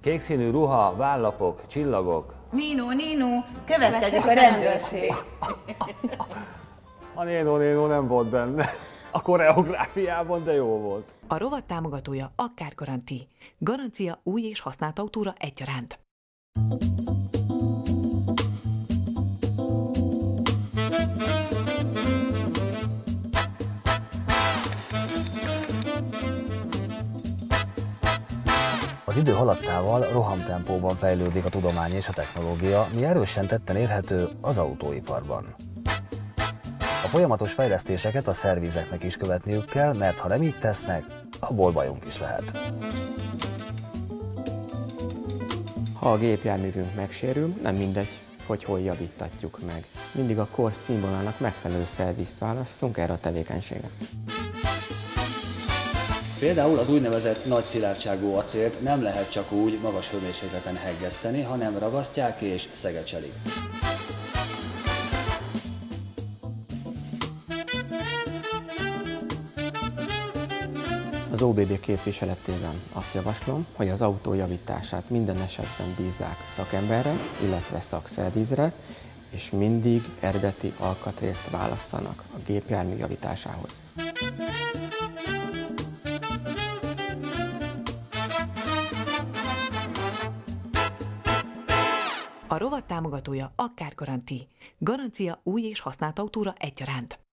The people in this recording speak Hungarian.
Kékszínű ruha, vállapok, csillagok. Nino, Nino, következik a rendőrség. A Néno Néno nem volt benne a koreográfiában, de jó volt. A rovat támogatója a Car Garanti. Garancia új és használt autóra egyaránt. Az idő haladtával rohamtempóban fejlődik a tudomány és a technológia, mi erősen tetten érhető az autóiparban. A folyamatos fejlesztéseket a szervizeknek is követniük kell, mert ha nem így tesznek, abból bajunk is lehet. Ha a gépjárművünk megsérül, nem mindegy, hogy hol javítatjuk meg. Mindig a kor színvonalának megfelelő szervizt választunk erre a tevékenységre. Például az úgynevezett nagy szilárdságú acélt nem lehet csak úgy magas hőmérsékleten heggeszteni, hanem ragasztják és szegecselik. Az OBD képviseletében azt javaslom, hogy az autó javítását minden esetben bízzák szakemberre, illetve szakszervízre, és mindig eredeti alkatrészt válasszanak a gépjármű javításához. A rovat támogatója a Car Garanti. Garancia új és használt autóra egyaránt.